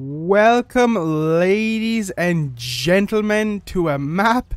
Welcome, ladies and gentlemen, to a map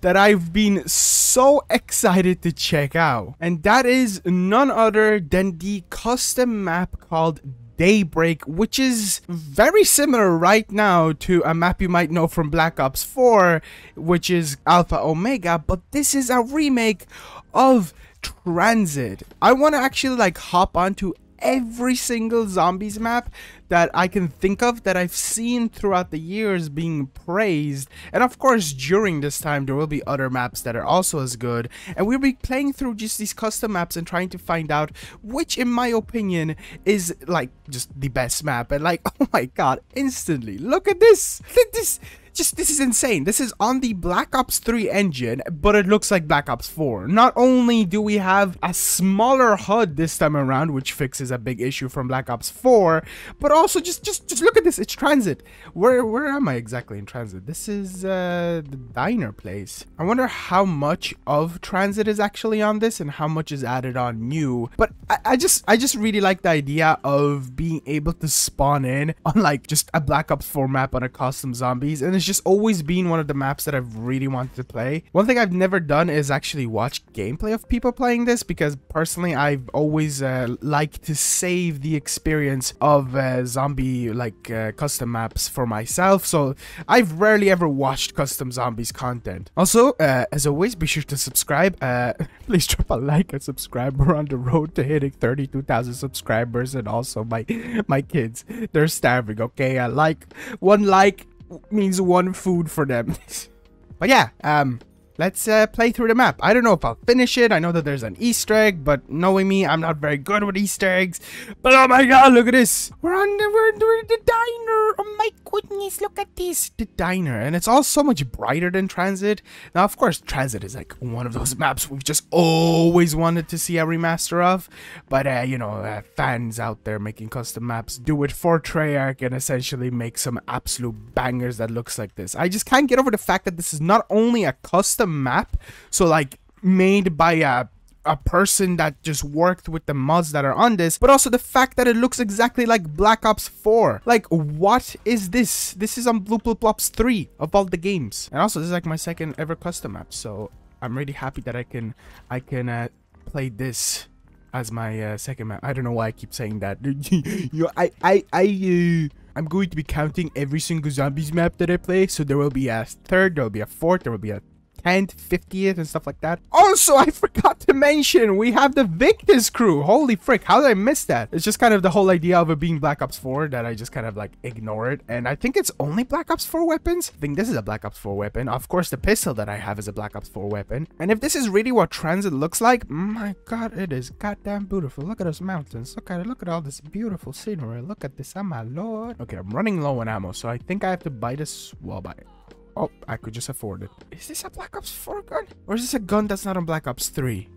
that I've been so excited to check out. And that is none other than the custom map called Daybreak, which is very similar right now to a map you might know from Black Ops 4, which is Alpha Omega, but this is a remake of Tranzit. I want to actually like hop onto every single zombies map that I can think of that I've seen throughout the years being praised. And of course, during this time, there will be other maps that are also as good. And we'll be playing through just these custom maps and trying to find out which, in my opinion, is like just the best map. And like, oh my god, instantly, look at this! Look at this! just this is insane. This is on the Black Ops 3 engine, but it looks like Black Ops 4. Not only do we have a smaller HUD this time around, which fixes a big issue from Black Ops 4, but also just just just look at this. It's Tranzit. Where where am I exactly in Tranzit? This is uh, the diner place. I wonder how much of Tranzit is actually on this and how much is added on new. But I, I just I just really like the idea of being able to spawn in on like just a Black Ops 4 map on a custom zombies and it's just always been one of the maps that I've really wanted to play. One thing I've never done is actually watch gameplay of people playing this because personally I've always uh, liked to save the experience of uh, zombie like uh, custom maps for myself. So I've rarely ever watched custom zombies content. Also, uh, as always, be sure to subscribe. Uh, please drop a like and subscribe. We're on the road to hitting 32,000 subscribers and also my my kids, they're starving. Okay, uh, like one like means one food for them. but yeah, um, let's uh, play through the map. I don't know if I'll finish it. I know that there's an Easter egg, but knowing me, I'm not very good with Easter eggs. But oh my god, look at this. We're on the, we're, we're the diner. Oh my goodness, look at this. The diner. And it's all so much brighter than Tranzit. Now, of course, Tranzit is like one of those maps we've just always wanted to see a remaster of. But, uh, you know, uh, fans out there making custom maps do it for Treyarch and essentially make some absolute bangers that looks like this. I just can't get over the fact that this is not only a custom map, so like made by a a person that just worked with the mods that are on this, but also the fact that it looks exactly like Black Ops 4. Like, what is this? This is on Blue Blue Ops 3 of all the games. And also, this is like my second ever custom map, so I'm really happy that I can, I can uh, play this as my uh, second map. I don't know why I keep saying that. you I, I, I, uh, I'm going to be counting every single zombies map that I play. So there will be a third, there will be a fourth, there will be a 10th, 50th, and stuff like that. Also, I forgot to mention, we have the Victis crew. Holy frick, how did I miss that? It's just kind of the whole idea of it being Black Ops 4 that I just kind of like ignore it. And I think it's only Black Ops 4 weapons. I think this is a Black Ops 4 weapon. Of course, the pistol that I have is a Black Ops 4 weapon. And if this is really what Tranzit looks like, my god, it is goddamn beautiful. Look at those mountains. Look at it. Look at all this beautiful scenery. Look at this. I'm oh my lord. Okay, I'm running low on ammo, so I think I have to buy this. Well, buy it. Oh, I could just afford it. Is this a Black Ops 4 gun? Or is this a gun that's not on Black Ops 3?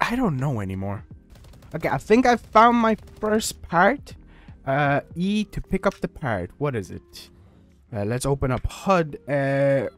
I don't know anymore. Okay, I think I found my first part. Uh, E to pick up the part. What is it? Uh, let's open up HUD. Uh,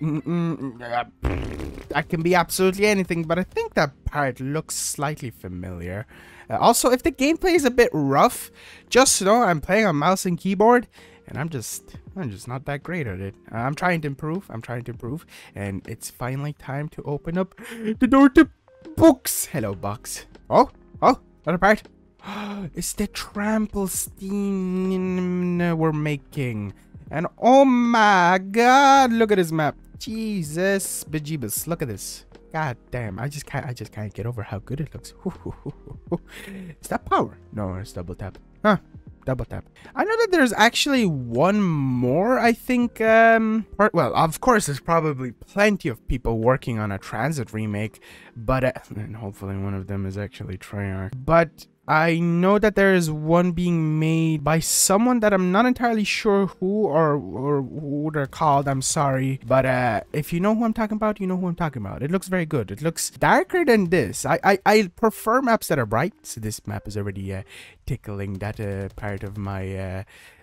mm, mm, uh, that can be absolutely anything, but I think that part looks slightly familiar. Uh, also, if the gameplay is a bit rough, just know I'm playing on mouse and keyboard, and I'm just I'm just not that great at it. I'm trying to improve. I'm trying to improve, and it's finally time to open up the door to books. Hello, box. Oh, oh, another part. it's the trample steam we're making, and oh my God, look at this map. Jesus, bejeebus, look at this. God damn, I just can't I just can't get over how good it looks. Is that power? No, it's double tap. Huh double tap. I know that there's actually one more, I think, um, well, of course, there's probably plenty of people working on a Tranzit remake, but, uh, and hopefully one of them is actually Treyarch, but I know that there is one being made by someone that I'm not entirely sure who or, or who they're called. I'm sorry. But uh, if you know who I'm talking about, you know who I'm talking about. It looks very good. It looks darker than this. I, I, I prefer maps that are bright. So this map is already uh, tickling that uh, part of my uh,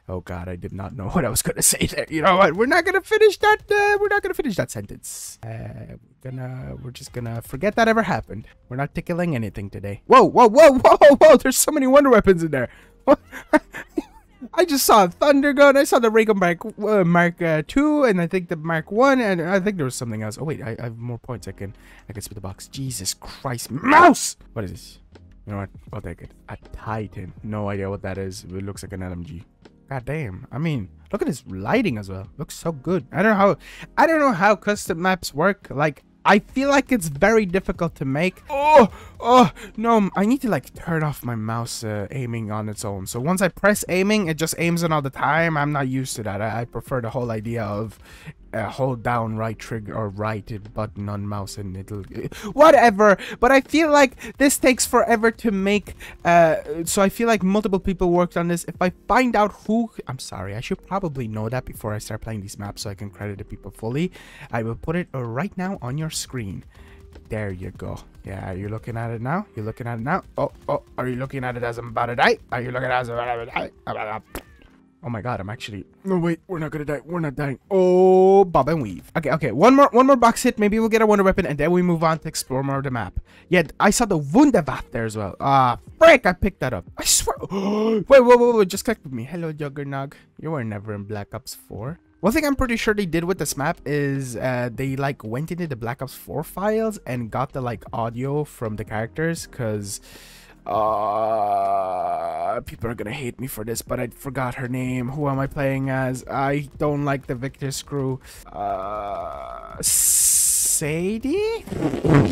Oh God, I did not know what I was gonna say there. You know what? We're not gonna finish that. Uh, we're not gonna finish that sentence. Uh, we're gonna. We're just gonna forget that ever happened. We're not tickling anything today. Whoa, whoa, whoa, whoa, whoa! There's so many wonder weapons in there. I just saw a Thunder Gun. I saw the Ray Gun Mark uh, Mark uh, Two, and I think the Mark One, and I think there was something else. Oh wait, I, I have more points. I can I can spit the box. Jesus Christ, mouse! What is this? You know what? I'll take it. A Titan. No idea what that is. It looks like an LMG. God damn. I mean, look at this lighting as well. Looks so good. I don't know how I don't know how custom maps work. Like I feel like it's very difficult to make. Oh, oh, no, I need to like turn off my mouse uh, aiming on its own. So once I press aiming, it just aims it all the time. I'm not used to that. I, I prefer the whole idea of uh, hold down right trigger or right button on mouse and it'll whatever but i feel like this takes forever to make uh so i feel like multiple people worked on this if i find out who i'm sorry i should probably know that before i start playing these maps so i can credit the people fully i will put it right now on your screen there you go. Yeah, are you looking at it now? You're looking at it now? Oh, oh, are you looking at it as I'm about to die? Are you looking at it as I'm about to die? Oh my god, I'm actually... No, wait, we're not gonna die. We're not dying. Oh, bob and weave. Okay, okay, one more one more box hit. Maybe we'll get a wonder weapon, and then we move on to explore more of the map. Yeah, I saw the Wunderwaffe there as well. Ah, frick, I picked that up. I swear... wait, wait, wait, wait, just click with me. Hello, Juggernog. You were never in Black Ops 4. One thing I'm pretty sure they did with this map is uh, they like went into the Black Ops 4 files and got the like audio from the characters because uh, people are gonna hate me for this, but I forgot her name. Who am I playing as? I don't like the Victis crew. Uh, Sadie?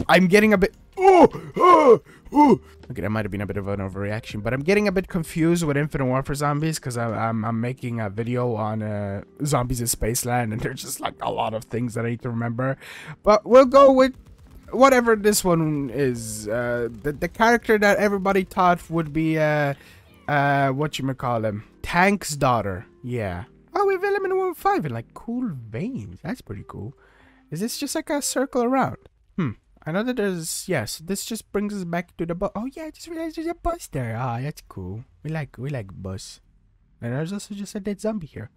I'm getting a bit. Oh. Okay, that might have been a bit of an overreaction, but I'm getting a bit confused with Infinite Warfare Zombies because I'm, I'm, I'm making a video on uh, Zombies in Spaceland, and there's just like a lot of things that I need to remember. But we'll go with whatever this one is, uh, the, the character that everybody thought would be, uh, uh, what you may call him, Tank's daughter. Yeah. Oh, we have element 1-5 and like cool veins. That's pretty cool. Is this just like a circle around? Hmm. I know that there's, yes, this just brings us back to the bus. Oh yeah, I just realized there's a bus there. Ah, that's cool. We like, we like bus. And there's also just a dead zombie here.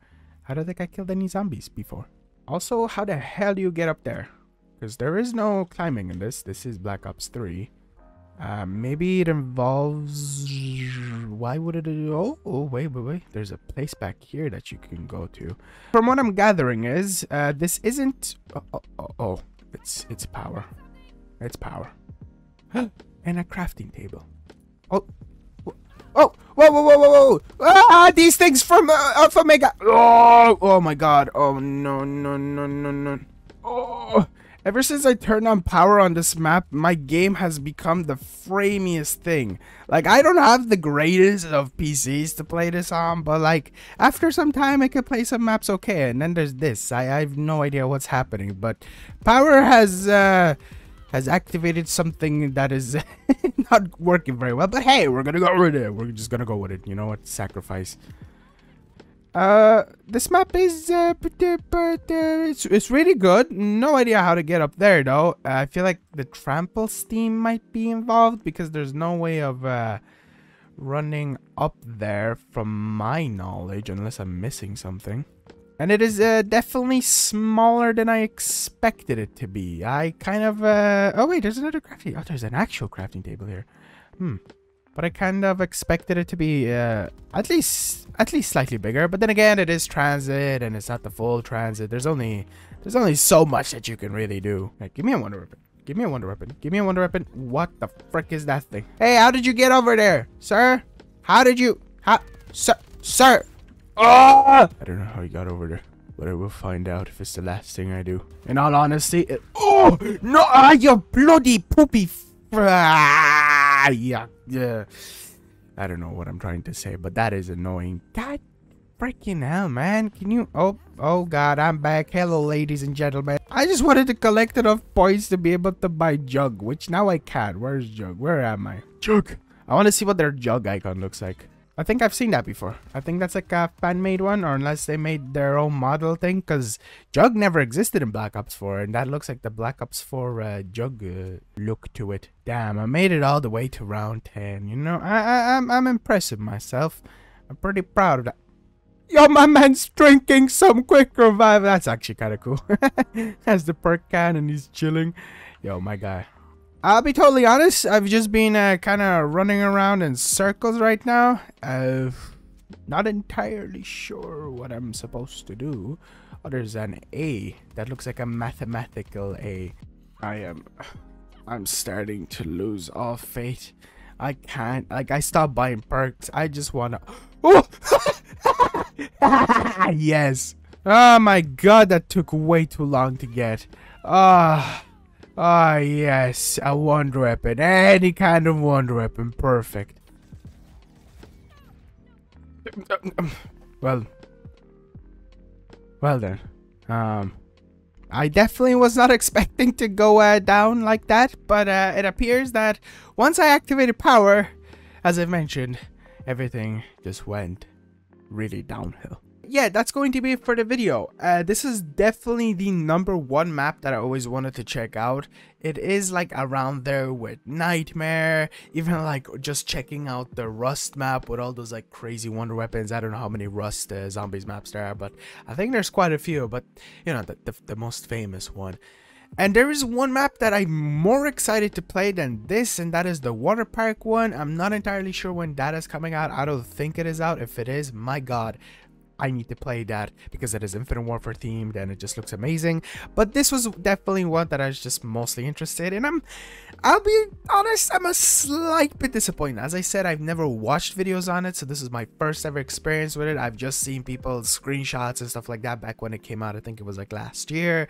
I don't think I killed any zombies before. Also, how the hell do you get up there? Because there is no climbing in this. This is Black Ops 3. Uh, maybe it involves... Why would it... Oh, oh, wait, wait, wait. There's a place back here that you can go to. From what I'm gathering is, uh, this isn't... Oh, oh, oh, oh. It's, it's power. It's power. and a crafting table. Oh, Oh, whoa, whoa, whoa, whoa, whoa! Ah, these things from uh, Alpha Mega. Oh, oh my God! Oh no, no, no, no, no! Oh, Ever since I turned on power on this map, my game has become the framiest thing. Like, I don't have the greatest of PCs to play this on, but like, after some time I can play some maps okay. And then there's this. I, I have no idea what's happening, but power has, uh, has activated something that is not working very well. But hey, we're gonna go with it. We're just gonna go with it. You know what? Sacrifice. Uh, this map is, uh, uh, it's, it's really good. No idea how to get up there, though. Uh, I feel like the trample steam might be involved because there's no way of, uh, running up there from my knowledge, unless I'm missing something. And it is, uh, definitely smaller than I expected it to be. I kind of, uh, oh wait, there's another crafting, oh, there's an actual crafting table here. Hmm but I kind of expected it to be uh, at least at least slightly bigger. But then again, it is Tranzit and it's not the full Tranzit. There's only there's only so much that you can really do. Like, give me a wonder weapon. Give me a wonder weapon. Give me a wonder weapon. What the frick is that thing? Hey, how did you get over there, sir? How did you? How, sir, sir? Oh! I don't know how you got over there but I will find out if it's the last thing I do. In all honesty, it, oh no! Ah, you bloody poopy! Ah, yeah, yeah. I don't know what I'm trying to say, but that is annoying. God freaking hell, man. Can you... Oh, oh God, I'm back. Hello, ladies and gentlemen. I just wanted to collect enough points to be able to buy Jug, which now I can. Where's Jug? Where am I? Jug. I want to see what their Jug icon looks like. I think I've seen that before. I think that's like a fan-made one, or unless they made their own model thing, because Jug never existed in Black Ops 4, and that looks like the Black Ops 4 uh, Jug uh, look to it. Damn, I made it all the way to round 10, you know? I, I, I'm, I'm impressed with myself. I'm pretty proud of that. Yo, my man's drinking some quick revive. That's actually kind of cool. Has the perk can and he's chilling. Yo, my guy. I'll be totally honest, I've just been uh, kind of running around in circles right now. Uh, not entirely sure what I'm supposed to do other than A. That looks like a mathematical A. I am I'm starting to lose all faith. I can't like I stopped buying perks. I just wanna Oh yes. Oh my god, that took way too long to get. Ah. Ah, yes, a wonder weapon. Any kind of wonder weapon. Perfect. Well. Well then. Um. I definitely was not expecting to go uh, down like that, but uh, it appears that once I activated power, as I mentioned, everything just went really downhill yeah, that's going to be it for the video. Uh, this is definitely the number one map that I always wanted to check out. It is like around there with Nightmare, even like just checking out the Rust map with all those like crazy wonder weapons. I don't know how many Rust uh, zombies maps there are, but I think there's quite a few, but you know, the, the, the most famous one. And there is one map that I'm more excited to play than this, and that is the water park one. I'm not entirely sure when that is coming out. I don't think it is out. If it is, my god, I need to play that because it is Infinite Warfare themed and it just looks amazing. But this was definitely one that I was just mostly interested in. I'm, I'll be honest, I'm a slight bit disappointed. As I said, I've never watched videos on it, so this is my first ever experience with it. I've just seen people's screenshots and stuff like that back when it came out. I think it was like last year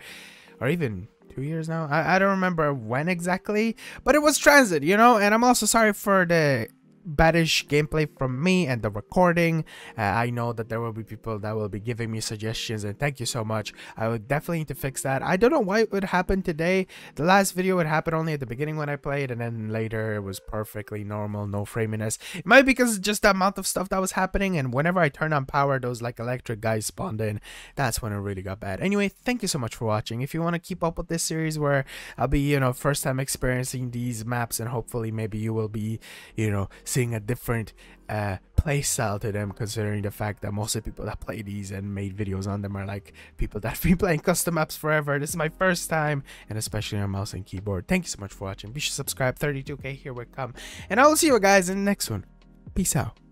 or even two years now. I, I don't remember when exactly, but it was Tranzit, you know. And I'm also sorry for the baddish gameplay from me and the recording. Uh, I know that there will be people that will be giving me suggestions and thank you so much. I would definitely need to fix that. I don't know why it would happen today. The last video would happen only at the beginning when I played and then later it was perfectly normal, no framiness. It might be because just the amount of stuff that was happening and whenever I turned on power, those like electric guys spawned in. That's when it really got bad. Anyway, thank you so much for watching. If you want to keep up with this series where I'll be, you know, first time experiencing these maps and hopefully maybe you will be, you know, seeing a different uh, play style to them considering the fact that most of the people that play these and made videos on them are like people that have been playing custom maps forever. This is my first time and especially on mouse and keyboard. Thank you so much for watching. Be sure to subscribe. 32k here we come. And I will see you guys in the next one. Peace out.